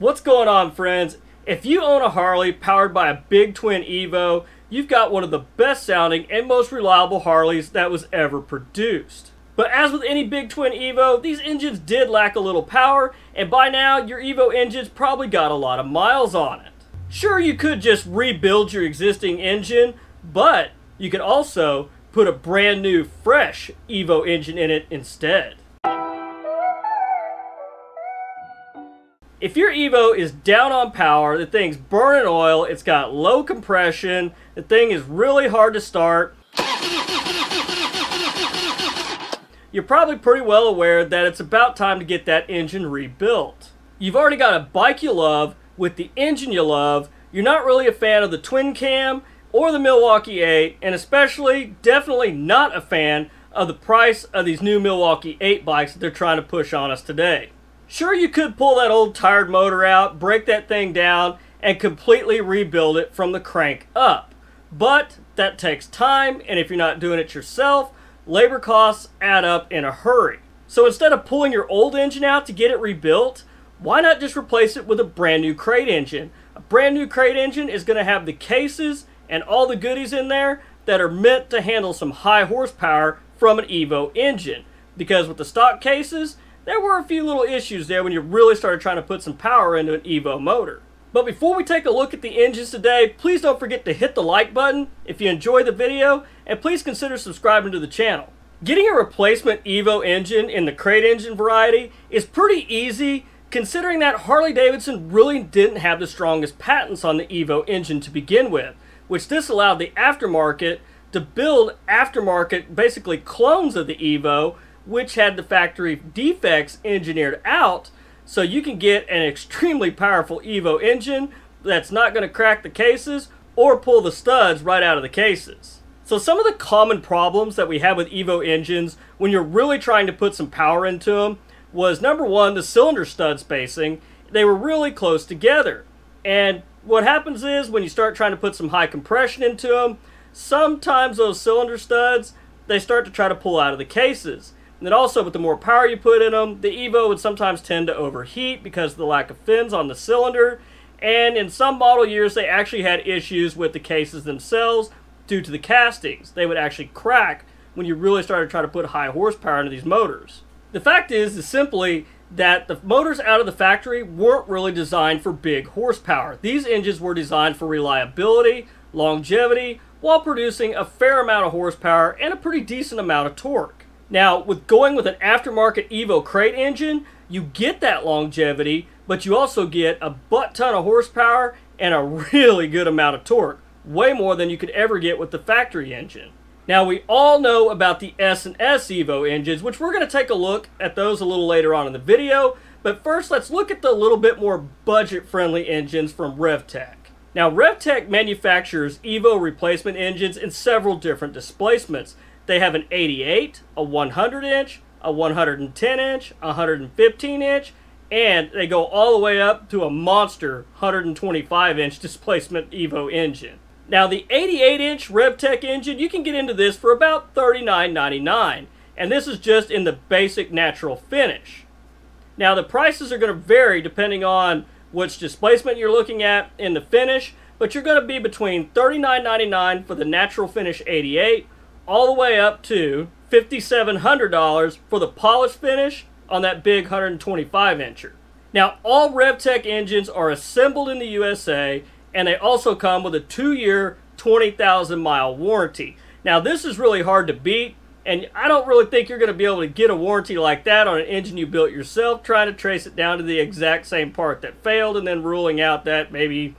What's going on, friends? If you own a Harley powered by a big twin Evo, you've got one of the best sounding and most reliable Harleys that was ever produced. But as with any big twin Evo, these engines did lack a little power, and by now your Evo engine's probably got a lot of miles on it. Sure, you could just rebuild your existing engine, but you could also put a brand new, fresh Evo engine in it instead. If your Evo is down on power, the thing's burning oil, it's got low compression, the thing is really hard to start, you're probably pretty well aware that it's about time to get that engine rebuilt. You've already got a bike you love with the engine you love, you're not really a fan of the twin cam or the Milwaukee 8, and especially, definitely not a fan of the price of these new Milwaukee 8 bikes that they're trying to push on us today. Sure, you could pull that old tired motor out, break that thing down, and completely rebuild it from the crank up. But that takes time, and if you're not doing it yourself, labor costs add up in a hurry. So instead of pulling your old engine out to get it rebuilt, why not just replace it with a brand new crate engine? A brand new crate engine is going to have the cases and all the goodies in there that are meant to handle some high horsepower from an Evo engine. Because with the stock cases, there were a few little issues there when you really started trying to put some power into an Evo motor. But before we take a look at the engines today, please don't forget to hit the like button if you enjoyed the video, and please consider subscribing to the channel. Getting a replacement Evo engine in the crate engine variety is pretty easy considering that Harley-Davidson really didn't have the strongest patents on the Evo engine to begin with, which this allowed the aftermarket to build aftermarket, basically clones of the Evo, which had the factory defects engineered out so you can get an extremely powerful Evo engine that's not going to crack the cases or pull the studs right out of the cases. So some of the common problems that we have with Evo engines when you're really trying to put some power into them was number one, the cylinder stud spacing. They were really close together. And what happens is when you start trying to put some high compression into them, sometimes those cylinder studs, they start to try to pull out of the cases. And then also with the more power you put in them, the Evo would sometimes tend to overheat because of the lack of fins on the cylinder. And in some model years, they actually had issues with the cases themselves due to the castings. They would actually crack when you really started trying to put high horsepower into these motors. The fact is, is simply that the motors out of the factory weren't really designed for big horsepower. These engines were designed for reliability, longevity, while producing a fair amount of horsepower and a pretty decent amount of torque. Now, with going with an aftermarket Evo crate engine, you get that longevity, but you also get a butt ton of horsepower and a really good amount of torque, way more than you could ever get with the factory engine. Now, we all know about the S and S Evo engines, which we're going to take a look at those a little later on in the video, but first let's look at the little bit more budget-friendly engines from RevTech. Now, RevTech manufactures Evo replacement engines in several different displacements, they have an 88, a 100 inch, a 110 inch, a 115 inch, and they go all the way up to a monster 125 inch displacement Evo engine. Now the 88 inch RevTech engine, you can get into this for about $39.99, and this is just in the basic natural finish. Now the prices are going to vary depending on which displacement you're looking at in the finish, but you're going to be between $39.99 for the natural finish 88 all the way up to $5,700 for the polished finish on that big 125 incher. Now, all RevTech engines are assembled in the USA and they also come with a two year, 20,000 mile warranty. Now, this is really hard to beat, and I don't really think you're going to be able to get a warranty like that on an engine you built yourself, trying to trace it down to the exact same part that failed and then ruling out that maybe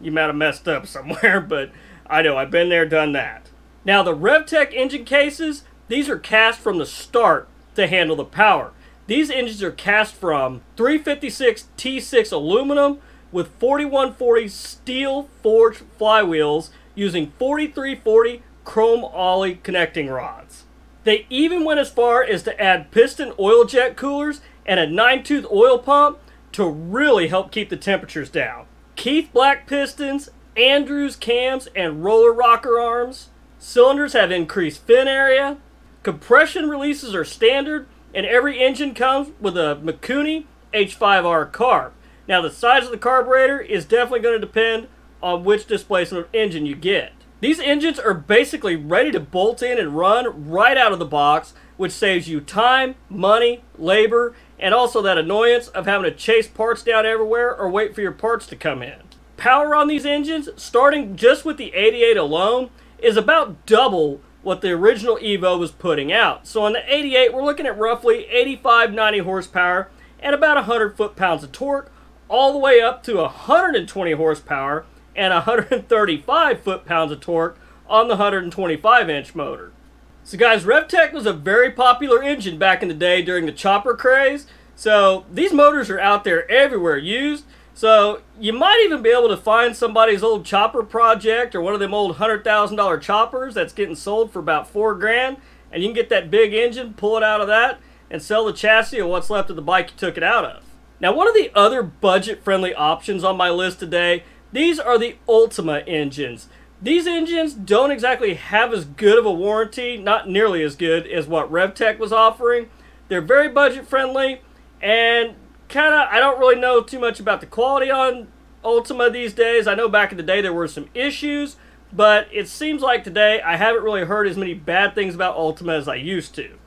you might have messed up somewhere. But I know I've been there, done that. Now the RevTech engine cases, these are cast from the start to handle the power. These engines are cast from 356 T6 aluminum with 4140 steel forged flywheels using 4340 chromoly connecting rods. They even went as far as to add piston oil jet coolers and a 9-tooth oil pump to really help keep the temperatures down. Keith Black pistons, Andrews cams, and roller rocker arms Cylinders have increased fin area. Compression releases are standard, and every engine comes with a Mikuni HSR carb. Now the size of the carburetor is definitely going to depend on which displacement engine you get. These engines are basically ready to bolt in and run right out of the box, which saves you time, money, labor, and also that annoyance of having to chase parts down everywhere or wait for your parts to come in. Power on these engines, starting just with the 88 alone, is about double what the original Evo was putting out. So on the 88, we're looking at roughly 85, 90 horsepower and about 100 foot-pounds of torque, all the way up to 120 horsepower and 135 foot-pounds of torque on the 125-inch motor. So guys, RevTech was a very popular engine back in the day during the chopper craze. So these motors are out there everywhere used. So you might even be able to find somebody's old chopper project or one of them old $100,000 choppers that's getting sold for about four grand. And you can get that big engine, pull it out of that, and sell the chassis or what's left of the bike you took it out of. Now one of the other budget-friendly options on my list today these are the Ultima engines. These engines don't exactly have as good of a warranty, not nearly as good as what RevTech was offering. They're very budget friendly and kind of, I don't really know too much about the quality on Ultima these days. I know back in the day there were some issues, but it seems like today I haven't really heard as many bad things about Ultima as I used to.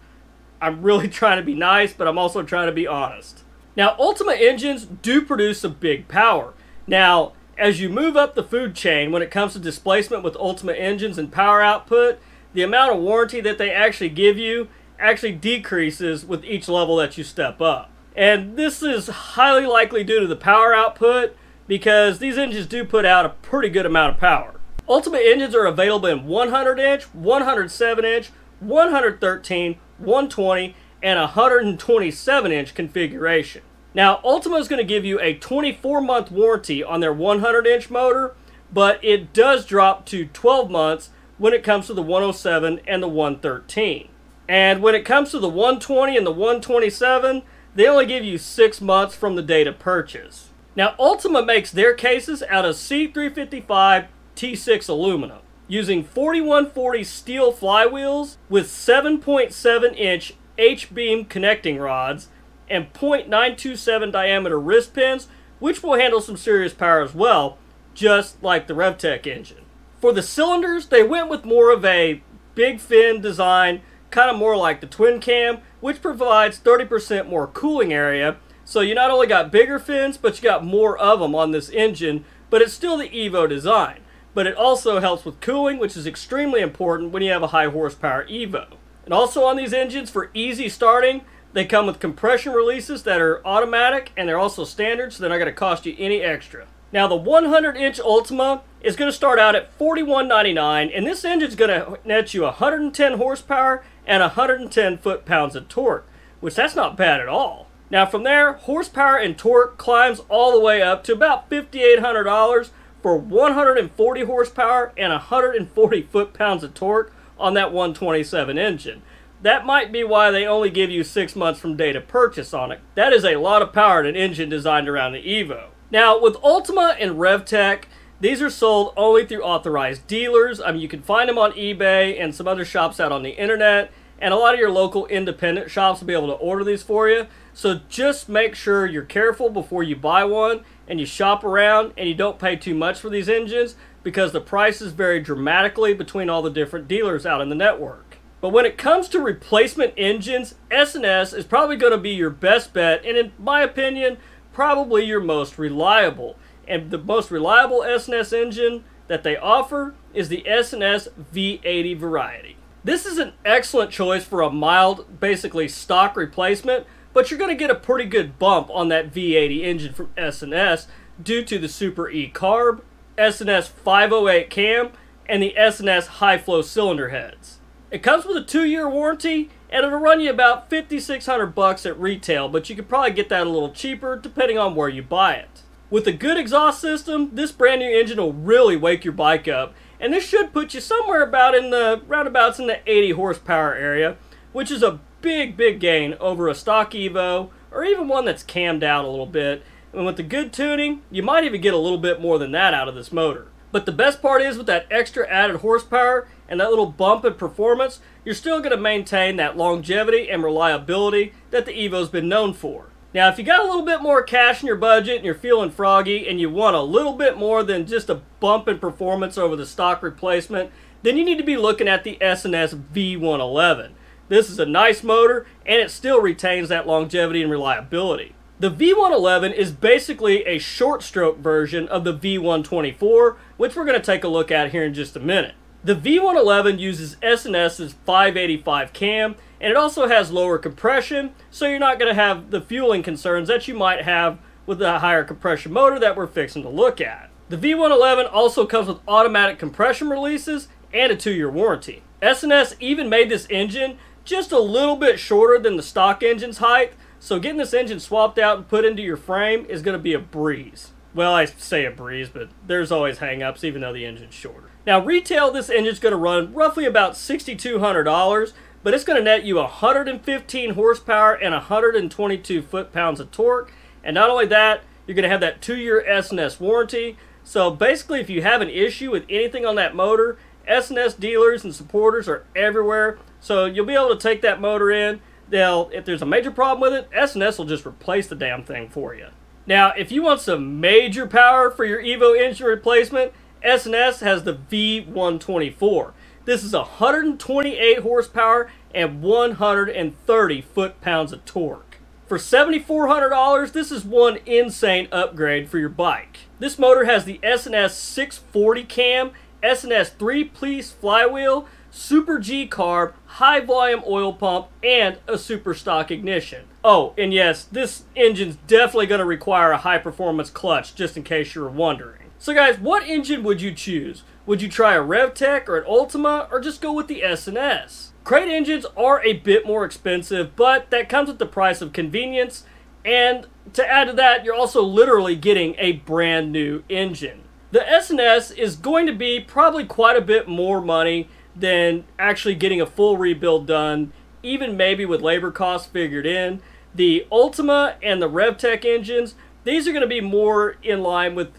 I'm really trying to be nice, but I'm also trying to be honest. Now, Ultima engines do produce some big power. Now, as you move up the food chain when it comes to displacement with Ultima engines and power output, the amount of warranty that they actually give you actually decreases with each level that you step up. And this is highly likely due to the power output because these engines do put out a pretty good amount of power. Ultima engines are available in 100 inch, 107 inch, 113, 120, and 127 inch configuration. Now, Ultima is going to give you a 24 month warranty on their 100 inch motor, but it does drop to 12 months when it comes to the 107 and the 113. And when it comes to the 120 and the 127, they only give you 6 months from the date of purchase. Now, Ultima makes their cases out of C355 T6 aluminum using 4140 steel flywheels with 7.7 inch H-beam connecting rods and 0.927 diameter wrist pins, which will handle some serious power as well, just like the RevTech engine. For the cylinders, they went with more of a big fin design, kind of more like the twin cam, which provides 30% more cooling area. So you not only got bigger fins, but you got more of them on this engine, but it's still the Evo design. But it also helps with cooling, which is extremely important when you have a high horsepower Evo. And also on these engines, for easy starting, they come with compression releases that are automatic and they're also standard, so they're not going to cost you any extra. Now the 100 inch Ultima is going to start out at $41.99 and this engine is going to net you 110 horsepower and 110 foot-pounds of torque, which that's not bad at all. Now from there, horsepower and torque climbs all the way up to about $5,800 for 140 horsepower and 140 foot-pounds of torque on that 127 engine. That might be why they only give you six months from date of purchase on it. That is a lot of power in an engine designed around the Evo. Now, with Ultima and RevTech, these are sold only through authorized dealers. I mean, you can find them on eBay and some other shops out on the internet, and a lot of your local independent shops will be able to order these for you. So just make sure you're careful before you buy one and you shop around and you don't pay too much for these engines because the prices vary dramatically between all the different dealers out in the network. But when it comes to replacement engines, S&S is probably going to be your best bet, and in my opinion, probably your most reliable. And the most reliable S&S engine that they offer is the S&S V80 variety. This is an excellent choice for a mild, basically stock replacement, but you're going to get a pretty good bump on that V80 engine from S&S due to the Super E carb, S&S 508 cam, and the S&S high flow cylinder heads. It comes with a two-year warranty, and it'll run you about 5600 bucks at retail, but you could probably get that a little cheaper depending on where you buy it. With a good exhaust system, this brand new engine will really wake your bike up, and this should put you somewhere about in the roundabouts in the 80 horsepower area, which is a big, big gain over a stock Evo, or even one that's cammed out a little bit. And with the good tuning, you might even get a little bit more than that out of this motor. But the best part is with that extra added horsepower and that little bump in performance, you're still going to maintain that longevity and reliability that the Evo's been known for. Now, if you got a little bit more cash in your budget and you're feeling froggy and you want a little bit more than just a bump in performance over the stock replacement, then you need to be looking at the S&S V111. This is a nice motor and it still retains that longevity and reliability. The V111 is basically a short stroke version of the V124, which we're going to take a look at here in just a minute. The V111 uses S&S's 585 cam, and it also has lower compression, so you're not going to have the fueling concerns that you might have with the higher compression motor that we're fixing to look at. The V111 also comes with automatic compression releases and a two-year warranty. S&S even made this engine just a little bit shorter than the stock engine's height, so getting this engine swapped out and put into your frame is going to be a breeze. Well, I say a breeze, but there's always hangups even though the engine's shorter. Now, retail, this engine's going to run roughly about $6,200, but it's going to net you 115 horsepower and 122 foot-pounds of torque. And not only that, you're going to have that two-year S&S warranty. So basically, if you have an issue with anything on that motor, S&S dealers and supporters are everywhere. So you'll be able to take that motor in. They'll, if there's a major problem with it, S&S will just replace the damn thing for you. Now, if you want some major power for your Evo engine replacement, S&S has the V124. This is 128 horsepower and 130 foot-pounds of torque. For $7,400, this is one insane upgrade for your bike. This motor has the S&S 640 cam, S&S 3-piece flywheel, Super G carb, high volume oil pump, and a super stock ignition. Oh, and yes, this engine's definitely going to require a high performance clutch, just in case you were wondering. So guys, what engine would you choose? Would you try a RevTech or an Ultima or just go with the S&S? Crate engines are a bit more expensive, but that comes with the price of convenience. And to add to that, you're also literally getting a brand new engine. The S&S is going to be probably quite a bit more money than actually getting a full rebuild done, even maybe with labor costs figured in. The Ultima and the RevTech engines, these are going to be more in line with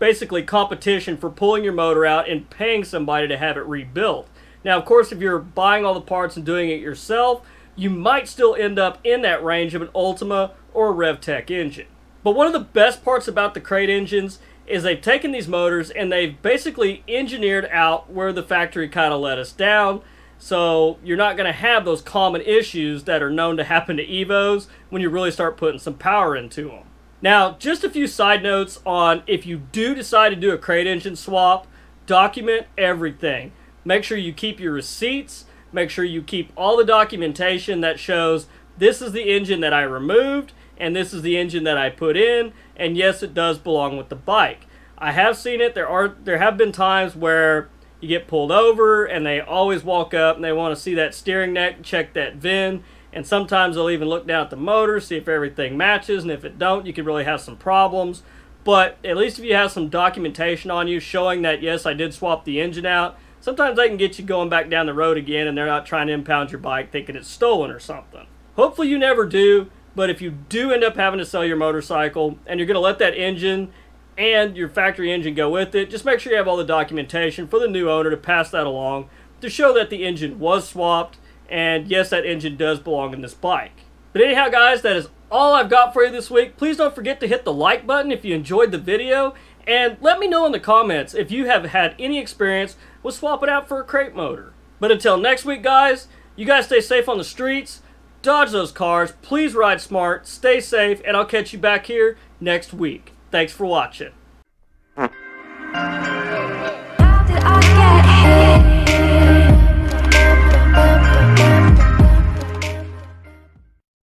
basically competition for pulling your motor out and paying somebody to have it rebuilt. Now, of course, if you're buying all the parts and doing it yourself, you might still end up in that range of an Ultima or a RevTech engine. But one of the best parts about the crate engines is they've taken these motors and they've basically engineered out where the factory kind of let us down. So you're not going to have those common issues that are known to happen to Evos when you really start putting some power into them. Now, just a few side notes on if you do decide to do a crate engine swap, document everything. Make sure you keep your receipts. Make sure you keep all the documentation that shows this is the engine that I removed and this is the engine that I put in and yes it does belong with the bike. I have seen it. There are there have been times where you get pulled over and they always walk up and they want to see that steering neck, check that VIN and sometimes they'll even look down at the motor, see if everything matches, and if it don't, you could really have some problems. But at least if you have some documentation on you showing that, yes, I did swap the engine out, sometimes they can get you going back down the road again and they're not trying to impound your bike thinking it's stolen or something. Hopefully you never do, but if you do end up having to sell your motorcycle and you're going to let that engine and your factory engine go with it, just make sure you have all the documentation for the new owner to pass that along to show that the engine was swapped and yes, that engine does belong in this bike. But anyhow, guys, that is all I've got for you this week. Please don't forget to hit the like button if you enjoyed the video. And let me know in the comments if you have had any experience with swapping out for a crate motor. But until next week, guys, you guys stay safe on the streets, dodge those cars, please ride smart, stay safe, and I'll catch you back here next week. Thanks for watching.